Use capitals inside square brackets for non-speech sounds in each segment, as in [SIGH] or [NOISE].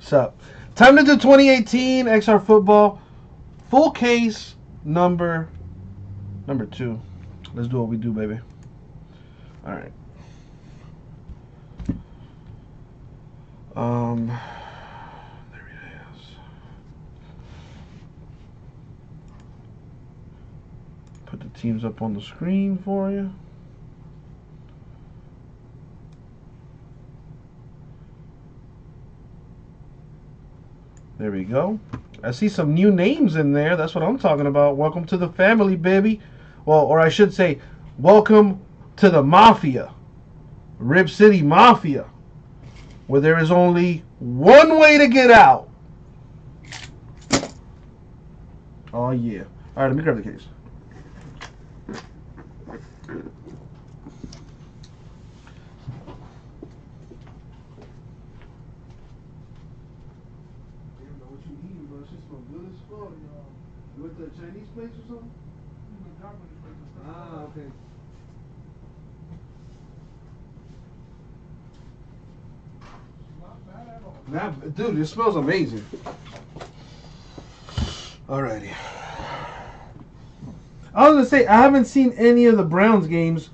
Sup? Time to do 2018 XR football full case number number two. Let's do what we do, baby. All right. Um, there it is. Put the teams up on the screen for you. There we go. I see some new names in there. That's what I'm talking about. Welcome to the family, baby. Well, or I should say, welcome to the mafia. Rip City Mafia. Where there is only one way to get out. Oh, yeah. All right, let me grab the case. You went to a Chinese place or something? Ah, okay. Nah, dude, it smells amazing. Alrighty. I was gonna say I haven't seen any of the Browns games,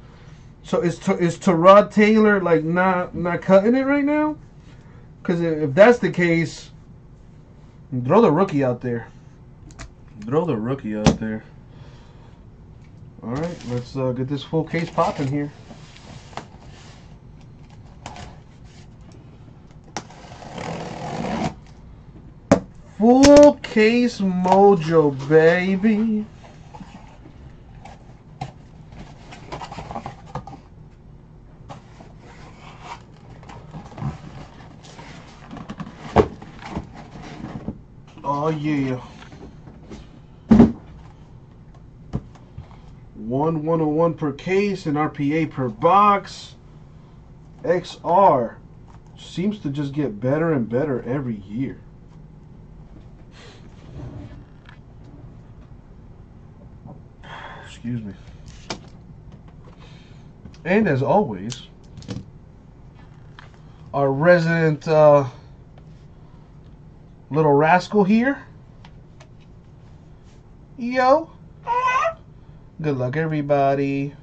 so is is Tyrod Taylor like not not cutting it right now? Because if that's the case, throw the rookie out there. Throw the rookie out there. All right, let's uh, get this full case popping here. Full case mojo, baby. Oh yeah. One 101 per case and RPA per box. XR seems to just get better and better every year. Excuse me. And as always, our resident uh, little rascal here. Yo. Good luck, everybody.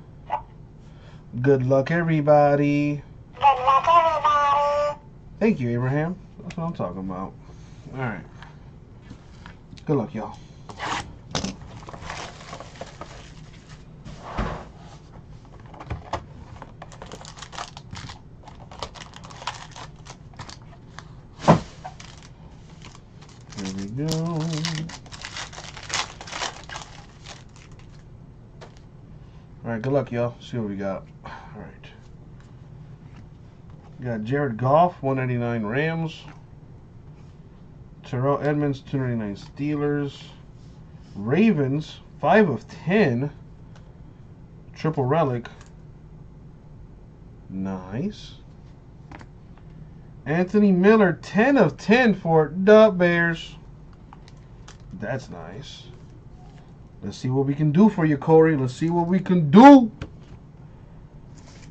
Good luck, everybody. Good luck, everybody. Thank you, Abraham. That's what I'm talking about. All right. Good luck, y'all. Here we go. All right, good luck, y'all. See what we got. All right. We got Jared Goff, 199 Rams. Terrell Edmunds, 299 Steelers. Ravens, 5 of 10. Triple relic. Nice. Anthony Miller, 10 of 10 for the Bears. That's nice. Let's see what we can do for you, Corey. Let's see what we can do.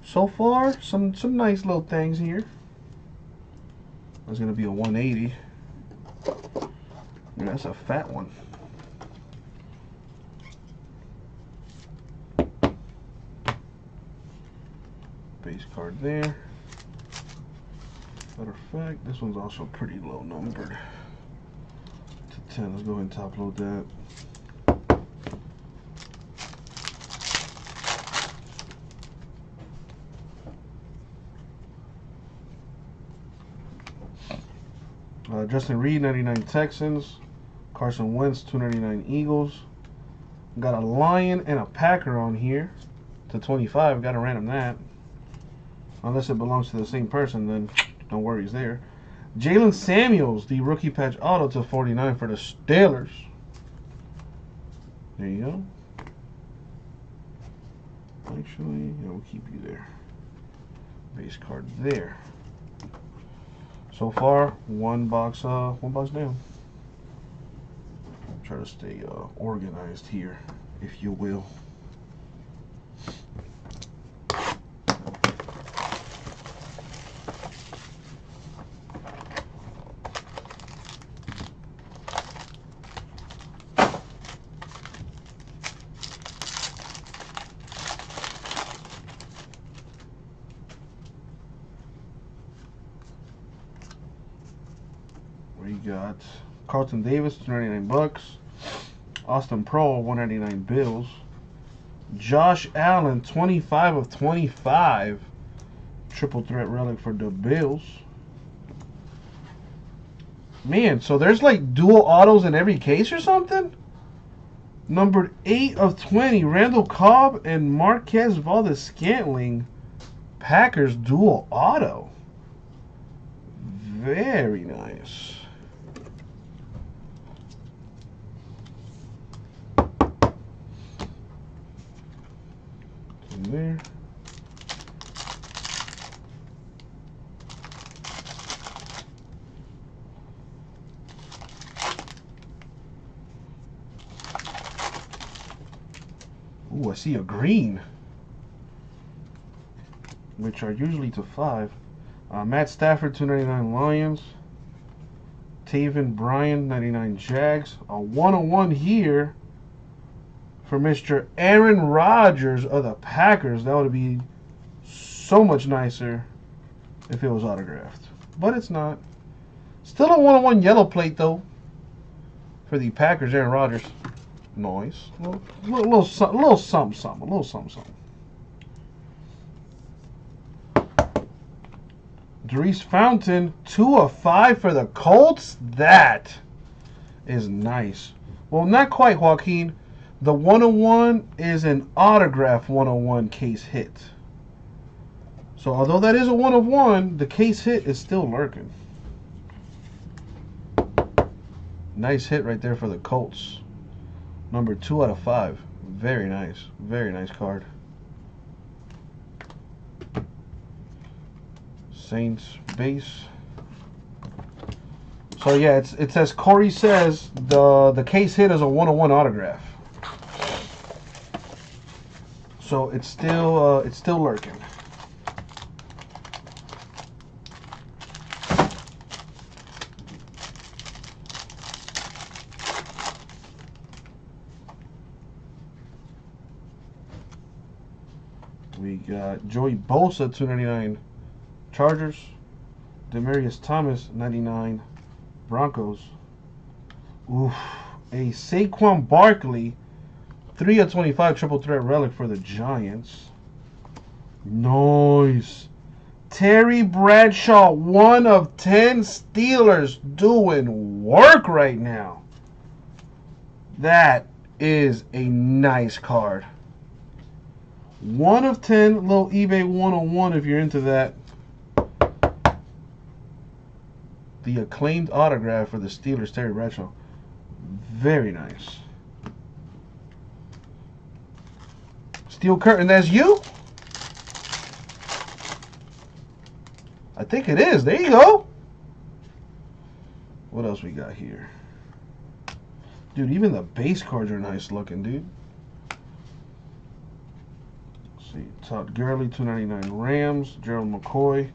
So far, some some nice little things here. That's gonna be a 180. Yeah, that's a fat one. Base card there. Matter of fact, this one's also pretty low numbered. To 10, let's go ahead and top load that. Justin Reed, 99 Texans. Carson Wentz, 299 Eagles. Got a Lion and a Packer on here to 25. Got to random that. Unless it belongs to the same person, then no worries there. Jalen Samuels, the rookie patch auto to 49 for the Steelers. There you go. Actually, yeah, we'll keep you there. Base card there. So far, one box, uh, one box down. Try to stay uh, organized here, if you will. Got Carlton Davis, 299 bucks. Austin Proehl, 199 bills. Josh Allen, 25 of 25. Triple threat relic for the Bills. Man, so there's like dual autos in every case or something? Numbered 8 of 20, Randall Cobb and Marquez Valdes Scantling. Packers dual auto. Very nice. In there. Ooh, I see a green. Which are usually to five. Uh, Matt Stafford, 299 Lions. Taven Bryan, 99 Jags. A 101 here for Mr. Aaron Rodgers of the Packers. That would be so much nicer if it was autographed. But it's not. Still a 101 yellow plate, though, for the Packers, Aaron Rodgers. Nice. A little, little, little, little something, something. A little something, something. Daurice Fountain, two of five for the Colts. That is nice. Well, not quite, Joaquin. The 101 is an autograph 101 case hit. So, although that is a one of one, the case hit is still lurking. Nice hit right there for the Colts. Number two out of five. Very nice. Very nice card. Saints base. So yeah, it's it says Corey says the the case hit is a one on one autograph. So it's still uh, it's still lurking. We got Joey Bosa, 299 Chargers. Demaryius Thomas, 99 Broncos. Oof. A Saquon Barkley, 3 of 25 triple threat relic for the Giants. Nice. Terry Bradshaw, 1 of 10 Steelers, doing work right now. That is a nice card. One of ten, little eBay 101 if you're into that. The acclaimed autograph for the Steelers, Terry Bradshaw. Very nice. Steel curtain, that's you? I think it is. There you go. What else we got here? Dude, even the base cards are nice looking, dude. Let's see, Todd Gurley, 299 Rams. Gerald McCoy,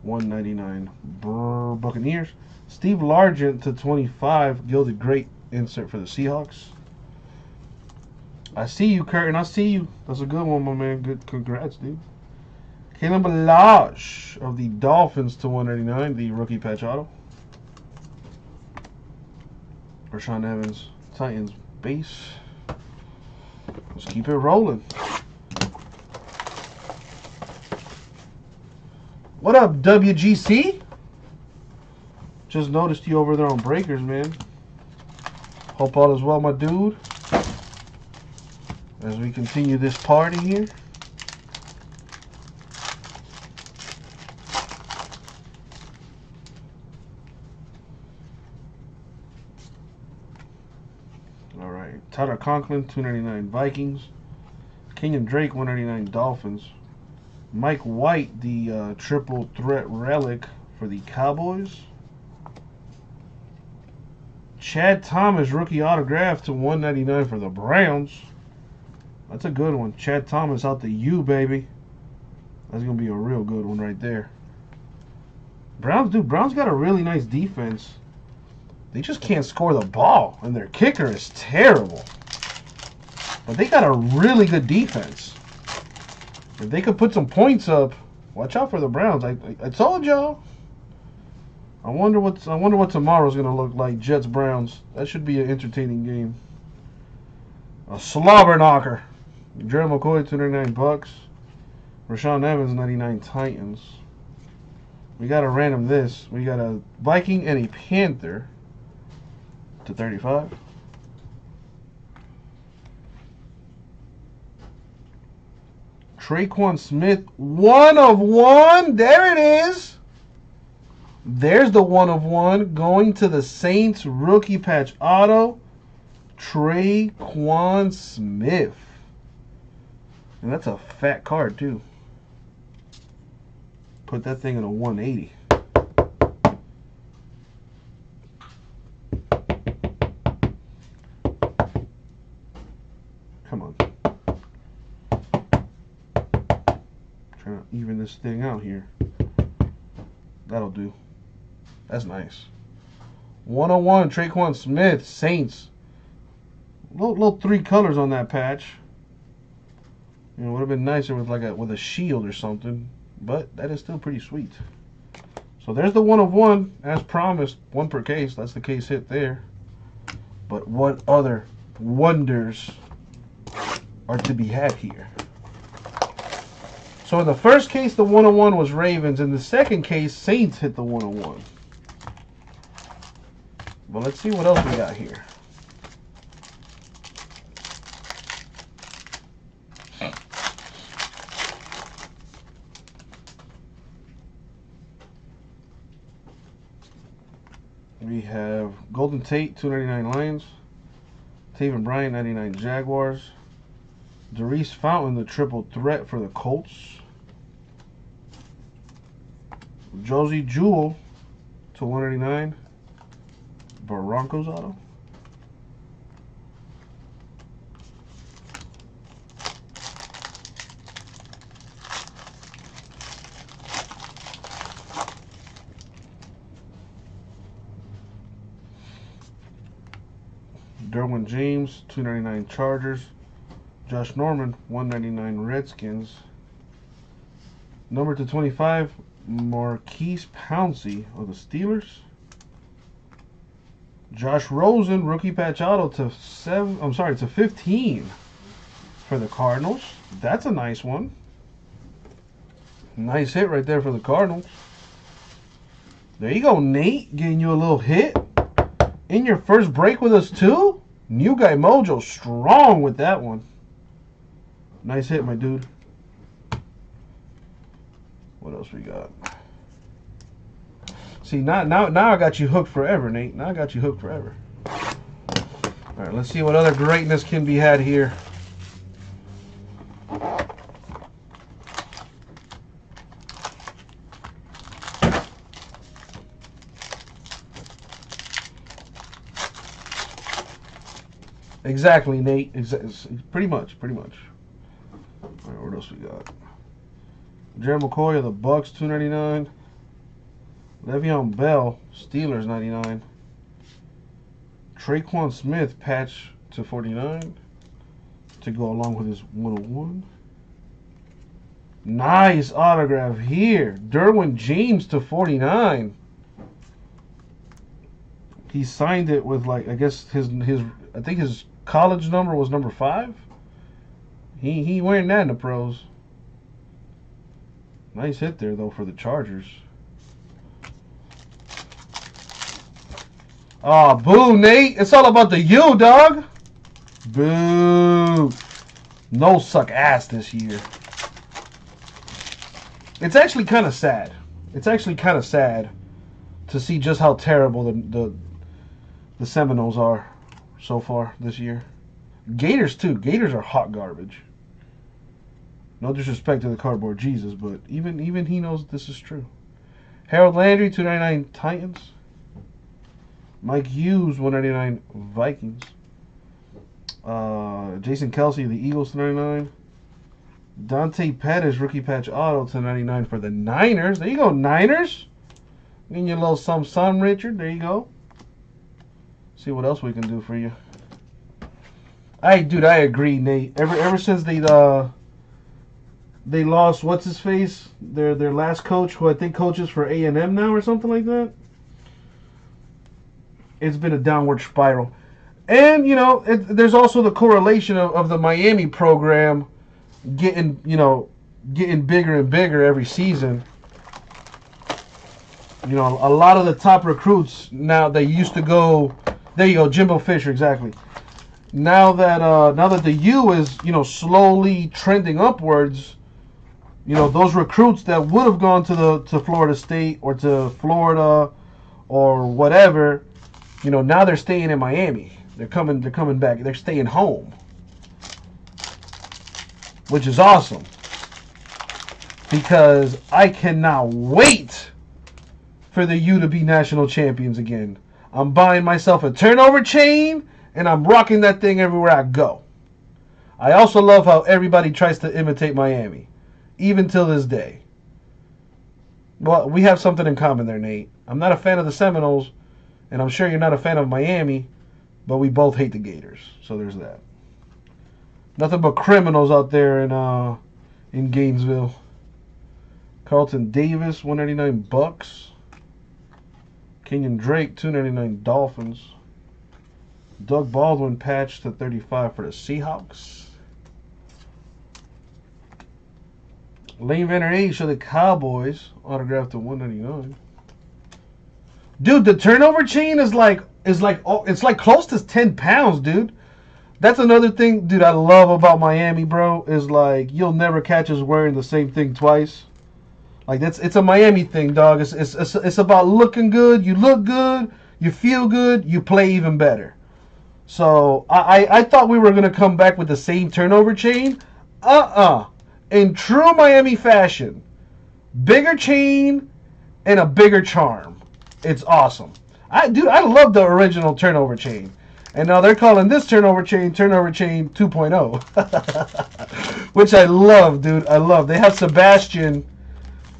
199 Brr, Buccaneers. Steve Largent to 25 Gilded Great insert for the Seahawks. I see you, Curtin. I see you. That's a good one, my man. Good, congrats, dude. Kalen Ballage of the Dolphins to 189, the rookie patch auto. Rashaan Evans, Titans base. Let's keep it rolling. What up, WGC? Just noticed you over there on Breakers, man. Hope all is well, my dude. As we continue this party here. All right. Tyler Conklin, 299 Vikings. Kenyon Drake, 199 Dolphins. Mike White, the uh, triple threat relic for the Cowboys. Chad Thomas, rookie autograph to 199 for the Browns. That's a good one. Chad Thomas out the U, baby. That's going to be a real good one right there. Browns, dude, Browns got a really nice defense. They just can't score the ball, and their kicker is terrible. But they got a really good defense. If they could put some points up, watch out for the Browns. I, I, I told y'all. I wonder what's I wonder what tomorrow's gonna look like. Jets Browns. That should be an entertaining game. A slobber knocker. Gerald McCoy, 299 bucks. Rashaan Evans, 99 Titans. We got a random this. We got a Viking and a Panther to 35. Tre'Quan Smith, one of one. There it is. There's the one of one going to the Saints rookie patch auto. Tre'Quan Smith. And that's a fat card, too. Put that thing in a 180. Come on. Trying to even this thing out here. That'll do. That's nice. 101, Tre'Quan Smith, Saints. Little, little three colors on that patch. You know, would have been nicer with like a with a shield or something, but that is still pretty sweet. So there's the one of one, as promised, one per case. That's the case hit there. But what other wonders are to be had here? So in the first case, the 101 was Ravens. In the second case, Saints hit the 101. But let's see what else we got here. Have Golden Tate, 299 Lions. Taven Bryan, 99 Jaguars. Daurice Fountain, the triple threat for the Colts. Josey Jewell to 189. Broncos auto. Derwin James, 299 Chargers. Josh Norman, 199 Redskins. Number to 25, Maurkice Pouncey of the Steelers. Josh Rosen, rookie patch auto to seven. I'm sorry, to 15 for the Cardinals. That's a nice one. Nice hit right there for the Cardinals. There you go, Nate, getting you a little hit in your first break with us too. New guy Mojo, strong with that one. Nice hit, my dude. What else we got? See now, now, now I got you hooked forever, Nate. Now I got you hooked forever. All right, let's see what other greatness can be had here. Exactly, Nate. Exa- pretty much, pretty much. All right, what else we got? Jerry McCoy of the Bucks, two ninety nine. Le'Veon Bell, Steelers, ninety nine. Tre'Quan Smith, patch to forty nine, to go along with his one hundred one. Nice autograph here, Derwin James to forty nine. He signed it with like I guess his his I think his college number was number five. He he wearing that in the pros. Nice hit there though for the Chargers. Oh, boo, Nate. It's all about the you, dog. Boo. No suck ass this year. It's actually kind of sad. It's actually kind of sad to see just how terrible the, the the Seminoles are so far this year. Gators too. Gators are hot garbage. No disrespect to the cardboard Jesus, but even even he knows this is true. Harold Landry, two ninety nine Titans. Mike Hughes, one ninety nine Vikings. Uh, Jason Kelce, the Eagles, two ninety nine. Dante Pettis, rookie patch auto, to ninety nine for the Niners. There you go, Niners. Getting you a little some sun, Richard. There you go. See what else we can do for you. I dude, I agree, Nate. Ever ever since they uh they lost what's his face, their their last coach, who I think coaches for A and M now or something like that. it's been a downward spiral. And you know, it, there's also the correlation of, of the Miami program getting you know getting bigger and bigger every season. You know, a lot of the top recruits now they used to go. There you go, Jimbo Fisher, exactly. Now that uh, now that the U is you know slowly trending upwards, you know those recruits that would have gone to the to Florida State or to Florida or whatever, you know now they're staying in Miami. They're coming. They're coming back. They're staying home, which is awesome because I cannot wait for the U to be national champions again. I'm buying myself a turnover chain and I'm rocking that thing everywhere I go. I also love how everybody tries to imitate Miami, even till this day. Well, we have something in common there, Nate. I'm not a fan of the Seminoles, and I'm sure you're not a fan of Miami, but we both hate the Gators. So there's that. Nothing but criminals out there in uh in Gainesville. Carlton Davis, 199 bucks. Kenyon Drake, 299 Dolphins. Doug Baldwin patched to 35 for the Seahawks. Leighton Vander Esch for the Cowboys, autographed to 199. Dude, the turnover chain is like is like oh, it's like close to 10 pounds, dude. That's another thing, dude. I love about Miami, bro. Is like you'll never catch us wearing the same thing twice. Like that's it's a Miami thing, dog. It's it's it's, it's about looking good. You look good. You feel good. You play even better. So I, I, I thought we were gonna come back with the same turnover chain. Uh-uh. In true Miami fashion. Bigger chain and a bigger charm. It's awesome. I dude, I love the original turnover chain. And now they're calling this turnover chain turnover chain 2.0. [LAUGHS] Which I love, dude. I love. They have Sebastian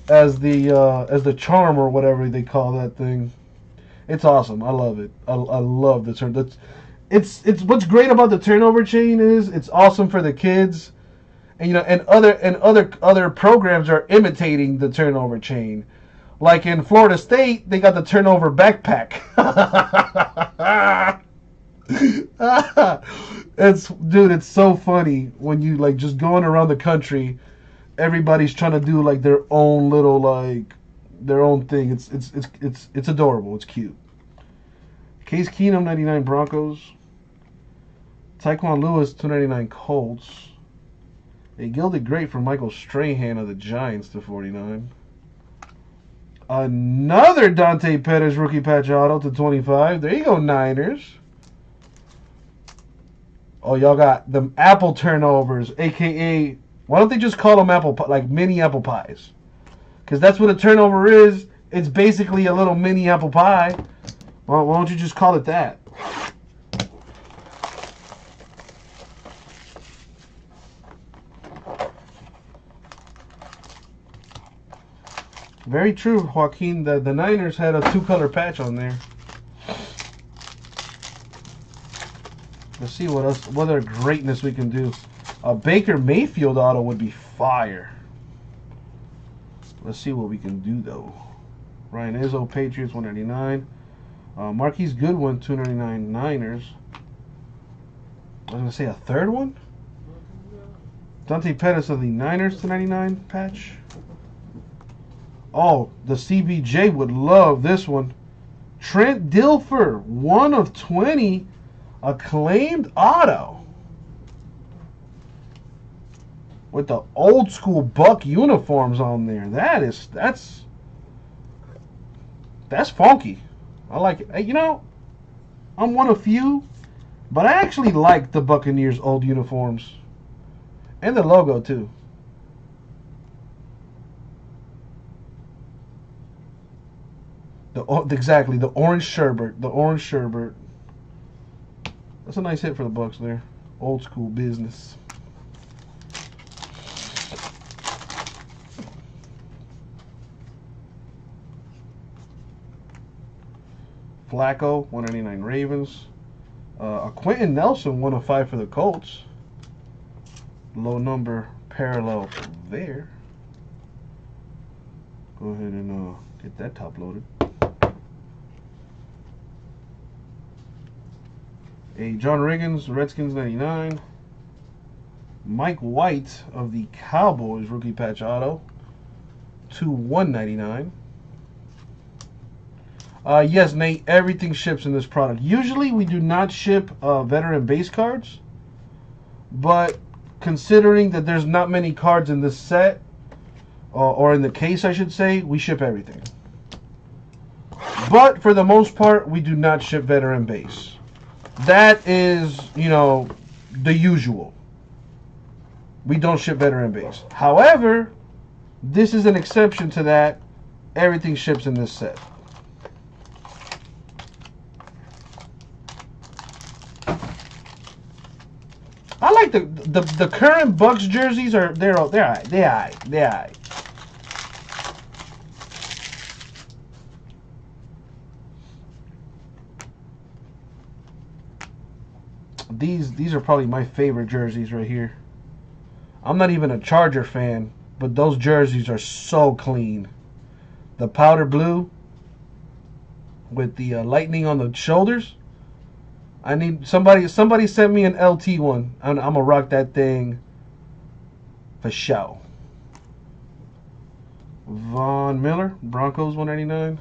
as the uh, as the charm or whatever they call that thing. It's awesome. I love it. I, I love the turn. That's it's it's what's great about the turnover chain is it's awesome for the kids, and you know, and other and other other programs are imitating the turnover chain. Like in Florida State, they got the turnover backpack. [LAUGHS] it's dude, it's so funny when you like just going around the country, everybody's trying to do like their own little like their own thing. It's it's it's it's it's adorable. It's cute. Case Keenum 99 Broncos. Tyquan Lewis 299 Colts. A gilded great for Michael Strahan of the Giants to 49. Another Dante Pettis rookie patch auto to 25. There you go, Niners. Oh, y'all got the apple turnovers, aka why don't they just call them apple like mini apple pies? Because that's what a turnover is. It's basically a little mini apple pie. Well, why don't you just call it that? Very true, Joaquin. The, the Niners had a two color patch on there. Let's see what else, what other greatness we can do. A Baker Mayfield auto would be fire. Let's see what we can do though. Ryan Izzo, Patriots, 199. Uh, Marquise Goodwin, 299 Niners. I was gonna say a third one. Dante Pettis of the Niners, 299 patch. Oh, the CBJ would love this one. Trent Dilfer, one of 20, acclaimed auto. With the old school buck uniforms on there. That is, that's, that's funky. I like it. You know, I'm one of few, but I actually like the Buccaneers old uniforms. And the logo too. The, exactly the orange sherbet, the orange sherbet. That's a nice hit for the Bucks there. Old school business. Flacco, 199 Ravens. Uh, a Quenton Nelson, 105 for the Colts. Low number parallel there. Go ahead and uh, get that top loaded. A John Riggins, Redskins 99. Mike White of the Cowboys rookie patch auto to 199. Uh, yes, Nate, everything ships in this product. Usually we do not ship uh, veteran base cards, but considering that there's not many cards in this set, uh, or in the case, I should say, we ship everything. But for the most part, we do not ship veteran base. That is, you know, the usual. We don't ship veteran base. However, this is an exception to that. Everything ships in this set. Like the the, the current Bucks jerseys are they're they're alright. They're alright. They're alright. These these are probably my favorite jerseys right here. I'm not even a Charger fan, but those jerseys are so clean. The powder blue with the uh, lightning on the shoulders. I need somebody. Somebody sent me an LT one. I'm, I'm gonna rock that thing for show. Von Miller, Broncos 199.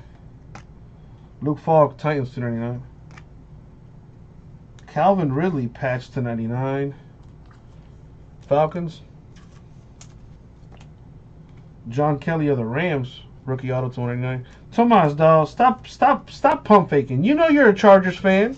Luke Falk, Titans 299. Calvin Ridley, patch to 99. Falcons. John Kelly of the Rams, rookie auto to 199. Tomas, dog, stop, stop, stop pump faking. You know you're a Chargers fan.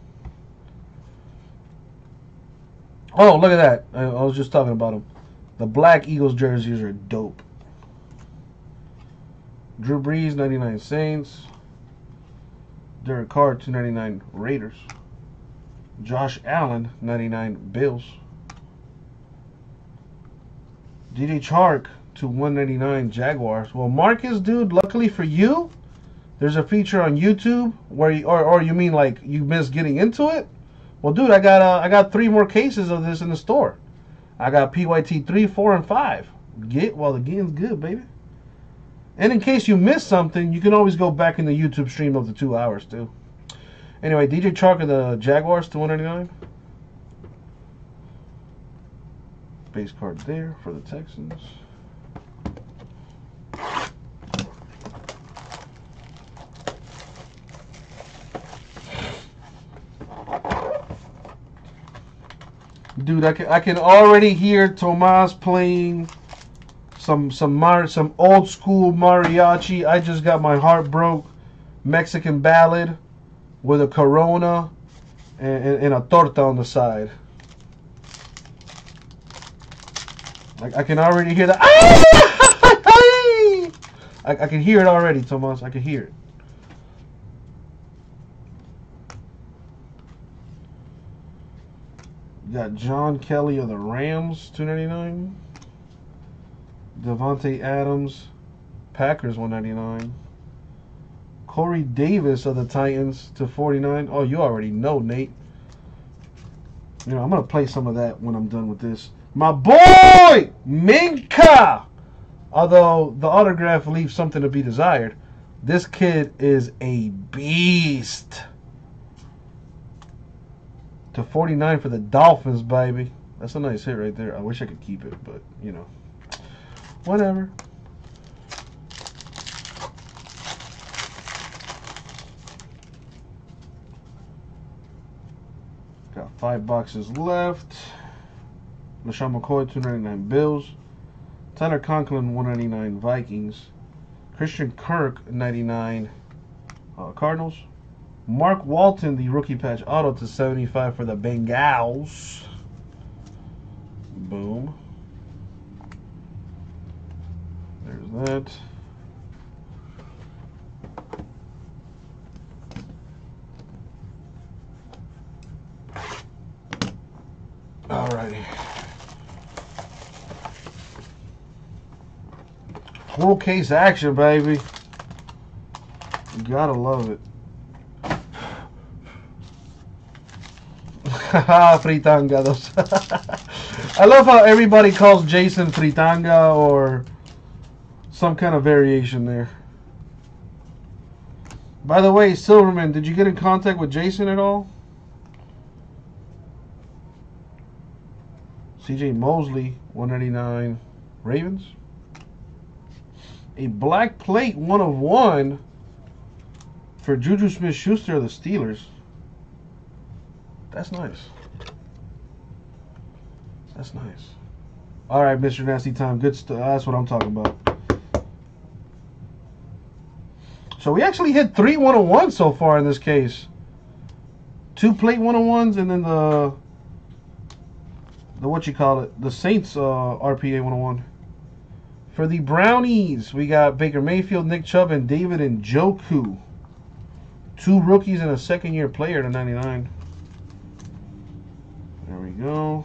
Oh, look at that. I, I was just talking about them. The black Eagles jerseys are dope. Drew Brees, 99 Saints. Derek Carr, 299 Raiders. Josh Allen, 99 Bills. DJ Chark to 199 Jaguars. Well, Marcus, dude, luckily for you, there's a feature on YouTube where you, or, or you mean like you missed getting into it? Well, dude, I got uh, I got three more cases of this in the store. I got PYT three, four, and five. Get while the game's good, baby. And in case you missed something, you can always go back in the YouTube stream of the two hours too. Anyway, DJ Chark of the Jaguars to 199. Base card there for the Texans. Dude, I can I can already hear Tomas playing some some mar some old school mariachi. I just got my heart broke Mexican ballad with a Corona and, and, and a torta on the side. Like I can already hear that. [LAUGHS] I, I can hear it already, Tomas. I can hear it. Got John Kelly of the Rams, two ninety nine. Davante Adams, Packers, one ninety nine. Corey Davis of the Titans to forty nine. Oh, you already know, Nate. You know, I'm gonna play some of that when I'm done with this. My boy Minkah! Although the autograph leaves something to be desired, this kid is a beast. To 49 for the Dolphins, baby. That's a nice hit right there. I wish I could keep it, but you know, whatever. Got five boxes left. LeSean McCoy, 299 Bills. Tyler Conklin, 199 Vikings. Christian Kirk, 99 uh, Cardinals. Mark Walton, the rookie patch auto to 75 for the Bengals. Boom. There's that. Alrighty. Full case action, baby. You gotta love it. [LAUGHS] Ah, Fritangados. [LAUGHS] I love how everybody calls Jason Fritanga or some kind of variation there. By the way, Silverman, did you get in contact with Jason at all? CJ Mosley, 199 Ravens. A black plate, one of one for Juju Smith Schuster of the Steelers. That's nice. That's nice. All right, Mr. Nasty Time. Good stuff. That's what I'm talking about. So we actually hit three 101 so far in this case. Two plate 101s and then the the what you call it, the Saints uh, RPA 101. For the Brownies, we got Baker Mayfield, Nick Chubb, and David Njoku. Two rookies and a second year player to 99. There we go.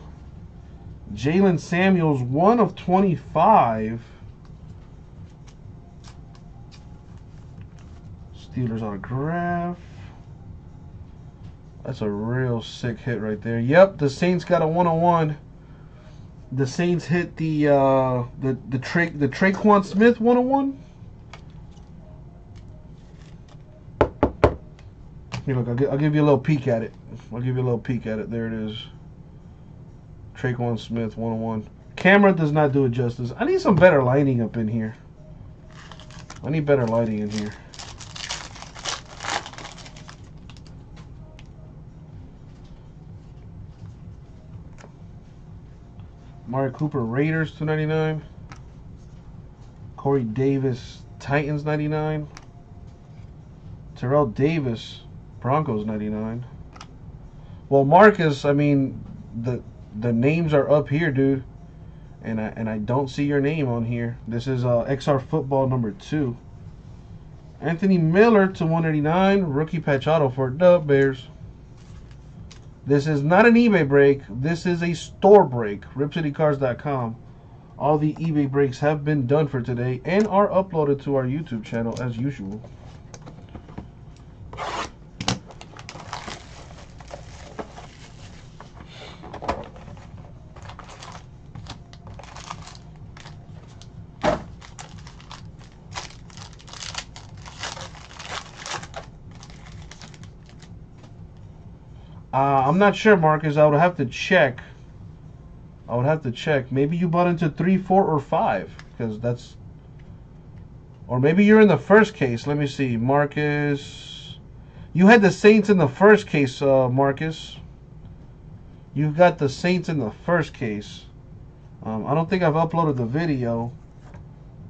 Jalen Samuels, one of 25. Steelers autograph. That's a real sick hit right there. Yep, the Saints got a 101. The Saints hit the uh, the the Tra- the Tre'Quan Smith 101. Here, look, I'll, I'll give you a little peek at it. I'll give you a little peek at it. There it is. Tre'Quan Smith 101. Camera does not do it justice. I need some better lighting up in here. I need better lighting in here. Amari Cooper Raiders 299. Corey Davis Titans 99. Terrell Davis Broncos 99. Well, Marcus, I mean, the the names are up here, dude, and I and I don't see your name on here. This is uh, XR Football number two. Anthony Miller to 189, rookie patch auto for Dub Bears. This is not an eBay break. This is a store break. RipCityCards.com. All the eBay breaks have been done for today and are uploaded to our YouTube channel as usual. Uh, I'm not sure, Marcus. I would have to check. I would have to check. Maybe you bought into three, four, or five, because that's. Or maybe you're in the first case. Let me see, Marcus. You had the Saints in the first case, uh, Marcus. You've got the Saints in the first case. Um, I don't think I've uploaded the video,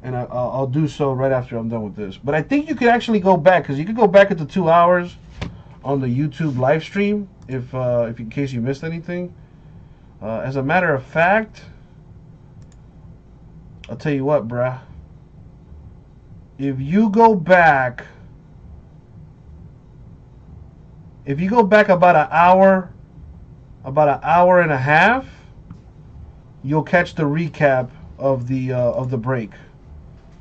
and I, I'll, I'll do so right after I'm done with this. But I think you could actually go back because you could go back into two hours on the YouTube live stream if uh, if in case you missed anything. Uh, as a matter of fact, I'll tell you what, bruh. If you go back, if you go back about an hour, about an hour and a half, you'll catch the recap of the uh, of the break,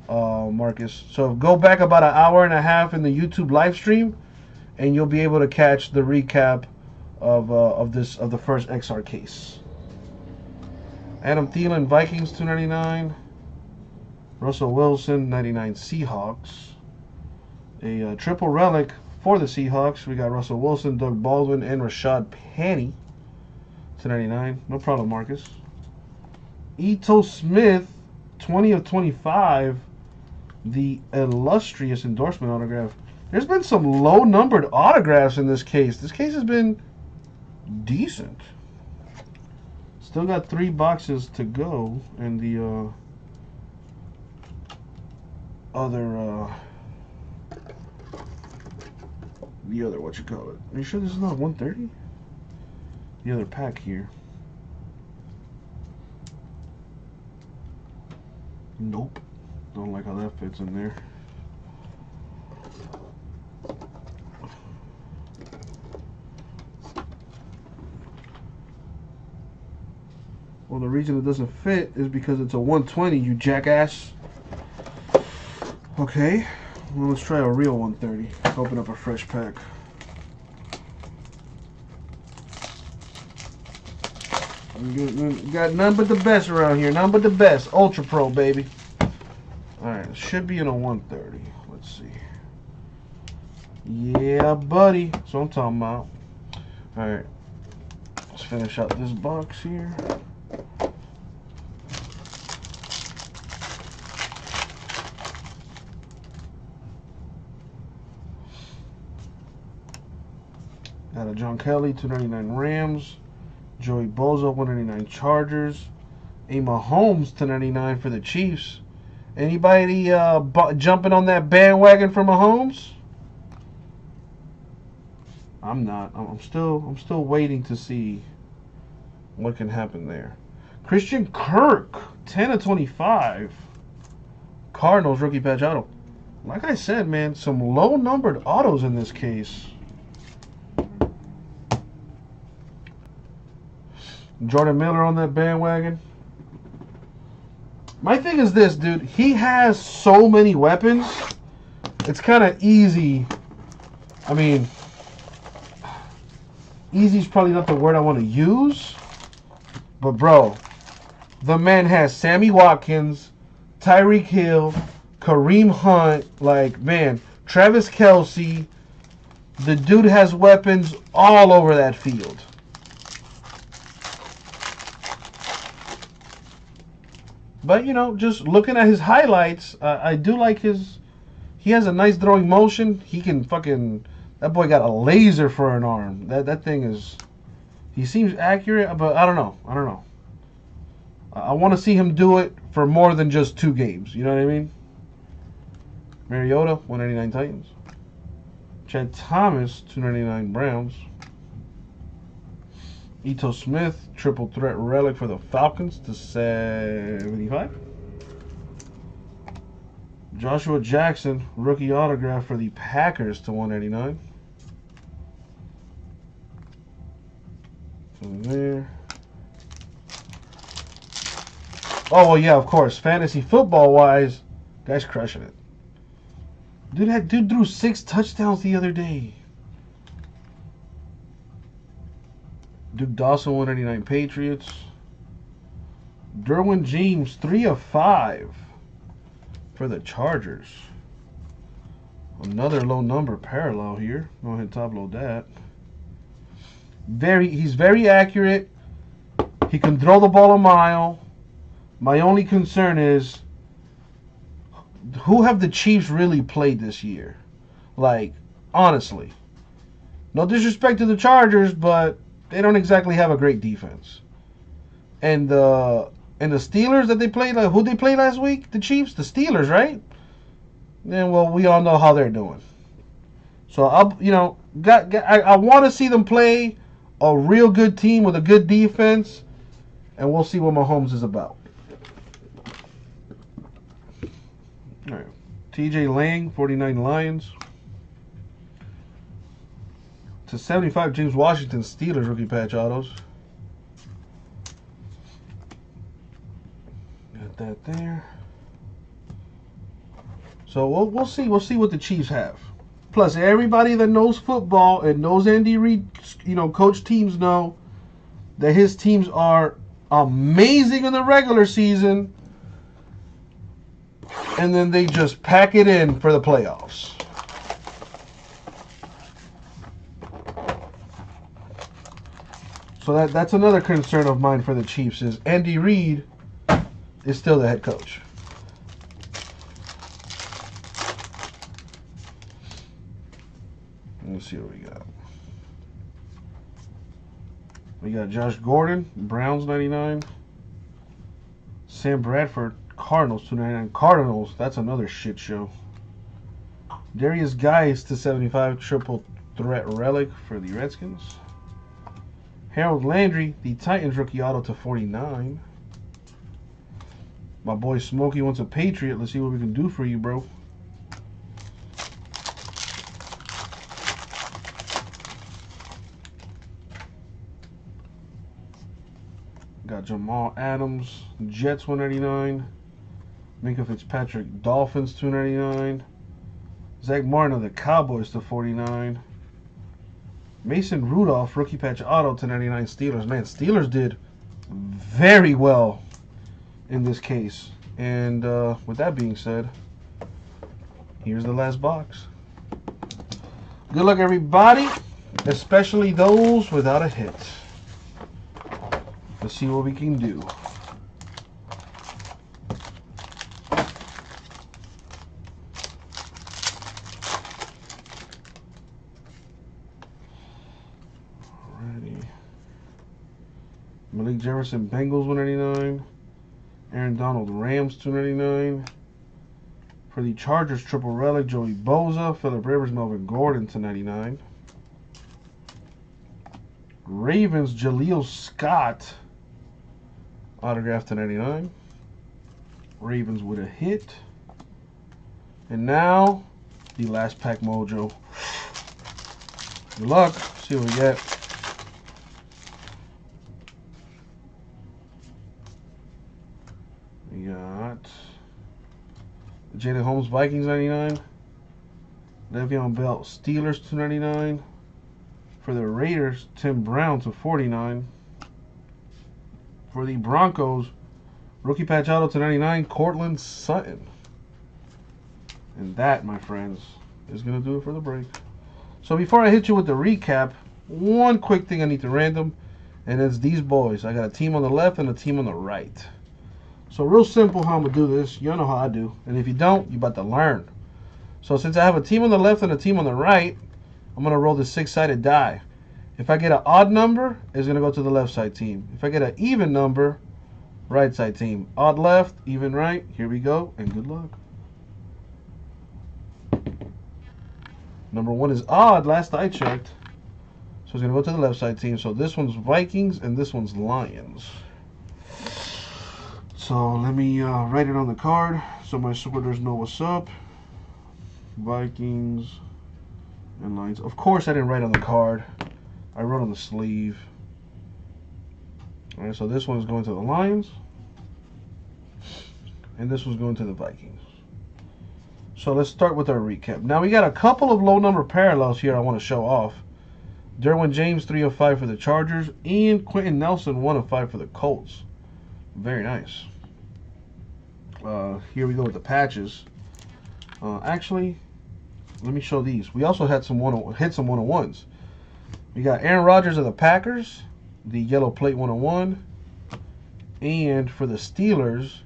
uh, Marcus. So go back about an hour and a half in the YouTube live stream, and you'll be able to catch the recap of uh, of this of the first XR case. Adam Thielen, Vikings, two ninety nine. Russell Wilson, ninety nine Seahawks. A uh, triple relic for the Seahawks. We got Russell Wilson, Doug Baldwin, and Rashaad Penny. Two ninety nine. No problem, Marcus. Ito Smith, twenty of twenty five. The illustrious endorsement autograph. There's been some low numbered autographs in this case. This case has been decent. Still got three boxes to go, and the uh, other, uh, the other, what you call it? Are you sure this is not 130? The other pack here. Nope. Don't like how that fits in there. Well, the reason it doesn't fit is because it's a 120, you jackass. Okay, well, let's try a real 130. Let's open up a fresh pack. Got none but the best around here. None but the best. Ultra Pro, baby. Alright, should be in a 130. Let's see. Yeah, buddy. That's what I'm talking about. Alright. Let's finish out this box here. Got a John Kelly, 299 Rams. Joey Bosa, 199 Chargers. A Mahomes, 299 for the Chiefs. Anybody uh, jumping on that bandwagon for Mahomes? I'm not. I'm still. I'm still waiting to see what can happen there. Christian Kirk, 10 of 25. Cardinals rookie patch auto. Like I said, man, some low numbered autos in this case. Jordan Miller on that bandwagon. My thing is this, dude. He has so many weapons. It's kind of easy. I mean, easy is probably not the word I want to use. But, bro, the man has Sammy Watkins, Tyreek Hill, Kareem Hunt, like, man, Travis Kelce. The dude has weapons all over that field. But you know, just looking at his highlights, uh, I do like his. He has a nice throwing motion. He can fucking. That boy got a laser for an arm. That that thing is. He seems accurate, but I don't know. I don't know. I, want to see him do it for more than just two games. You know what I mean? Mariota, 199 Titans. Chad Thomas, 299 Browns. Ito Smith, triple threat relic for the Falcons to 75. Joshua Jackson, rookie autograph for the Packers to 189. There. Oh, well, yeah, of course. Fantasy football wise, guy's crushing it. Dude, that dude threw six touchdowns the other day. Duke Dawson, 189 Patriots. Derwin James, 3 of 5 for the Chargers. Another low number parallel here. Go ahead and top load that. Very, he's very accurate. He can throw the ball a mile. My only concern is who have the Chiefs really played this year? Like, honestly. No disrespect to the Chargers, but they don't exactly have a great defense. And the and the Steelers that they played, like who they played last week? The Chiefs, the Steelers, right? And well, we all know how they're doing. So I'll, you know, got, got I, I want to see them play a real good team with a good defense, and we'll see what Mahomes is about. All right, T.J. Lang, 49 Lions to 75 James Washington Steelers rookie patch autos. Got that there. So we'll, we'll see. We'll see what the Chiefs have. Plus, everybody that knows football and knows Andy Reid, you know, coach teams know that his teams are amazing in the regular season, and then they just pack it in for the playoffs. So that that's another concern of mine for the Chiefs is Andy Reid is still the head coach. Let's see what we got. We got Josh Gordon, Browns 99. Sam Bradford, Cardinals 299. Cardinals, that's another shit show. Derrius Guice to 75, triple threat relic for the Redskins. Harold Landry, the Titans rookie auto to 49. My boy Smokey wants a Patriot. Let's see what we can do for you, bro. Jamal Adams, Jets 199. Minkah Fitzpatrick, Dolphins, 299. Zack Martin of the Cowboys to 49. Mason Rudolph, rookie patch auto to 99 Steelers. Man, Steelers did very well in this case. And uh, with that being said, here's the last box. Good luck, everybody, especially those without a hit. Let's see what we can do. Alrighty. Malik Jefferson, Bengals 199. Aaron Donald, Rams 299. For the Chargers, triple relic, Joey Bosa, Philip Rivers, Melvin Gordon to 99. Ravens, Jaleel Scott, autograph to 99. Ravens with a hit. And now, the last pack mojo. Good luck. See what we get. We got Jaden Holmes, Vikings 99. Le'Veon Bell, Steelers 299. For the Raiders, Tim Brown to 49. For the Broncos, rookie patch auto to 99, Courtland Sutton. And that, my friends, is going to do it for the break. So before I hit you with the recap, one quick thing I need to random, and it's these boys. I got a team on the left and a team on the right. So real simple how I'm going to do this. You know how I do. And if you don't, you about to learn. So since I have a team on the left and a team on the right, I'm going to roll the six-sided die. If I get an odd number, it's going to go to the left side team. If I get an even number, right side team. Odd left, even right. Here we go, and good luck. Number one is odd, last I checked. So it's going to go to the left side team. So this one's Vikings, and this one's Lions. So let me uh, write it on the card so my supporters know what's up. Vikings and Lions. Of course, I didn't write on the card. I wrote on the sleeve. All right, so this one's going to the Lions, and this one's going to the Vikings. So let's start with our recap. Now we got a couple of low number parallels here I want to show off. Derwin James 305 for the Chargers, and Quenton Nelson 105 for the Colts. Very nice. Uh, here we go with the patches. Uh, actually, let me show these. We also had some one hit some 101s. We got Aaron Rodgers of the Packers, the yellow plate 101. And for the Steelers,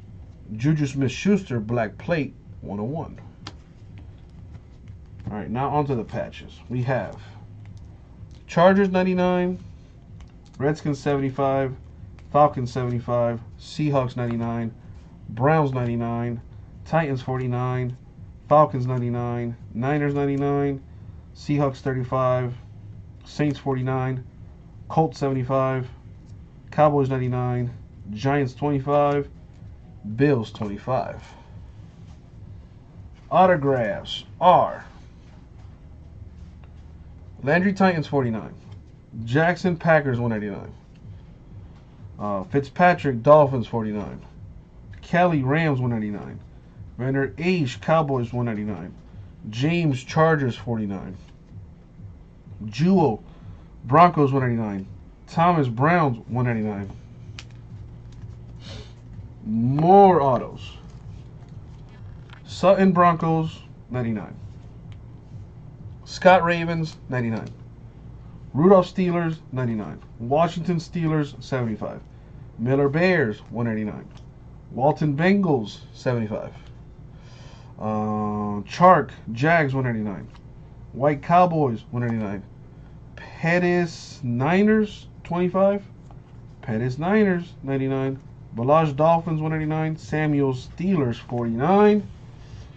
Juju Smith Schuster, black plate 101. All right, now onto the patches. We have Chargers 99, Redskins 75, Falcons 75, Seahawks 99, Browns 99, Titans 49, Falcons 99, Niners 99, Seahawks 35, Saints 49, Colts 75, Cowboys 99, Giants 25, Bills 25. Autographs are Landry Titans 49, Jackson Packers 189, uh, Fitzpatrick Dolphins 49, Kelly Rams 199, Vander Esch Cowboys 199, James Chargers 49, Jewell Broncos 199, Thomas Browns 199. More autos. Sutton Broncos 99. Scott Ravens 99. Rudolph Steelers 99. Washington Steelers 75. Miller Bears 189. Walton Bengals 75. Uh, Chark Jags 189. White Cowboys 189. Pettis Niners 25. Pettis Niners 99. Ballage Dolphins 189. Samuel Steelers 49.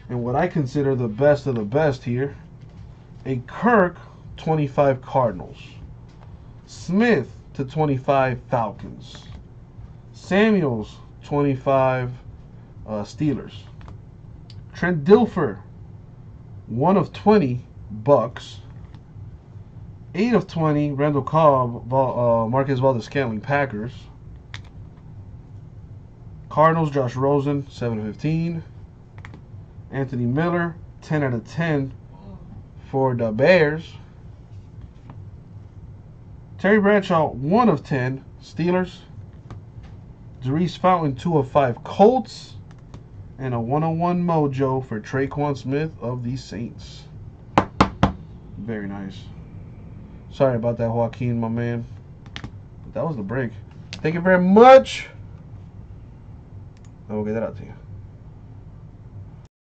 And what I consider the best of the best here, a Kirk 25 Cardinals. Smith to 25 Falcons. Samuels 25 uh, Steelers. Trent Dilfer 1 of 20 Bucks. 8 of 20 Randall Cobb, uh, Marquez Valdes Scantling Packers. Cardinals, Josh Rosen, 7 of 15. Anthony Miller, 10 out of 10 for the Bears. Terry Bradshaw, 1 of 10, Steelers. Daurice Fountain, 2 of 5, Colts. And a 101 mojo for Tre'Quan Smith of the Saints. Very nice. Sorry about that, Joaquin, my man. But that was the break. Thank you very much. I will get that out to you.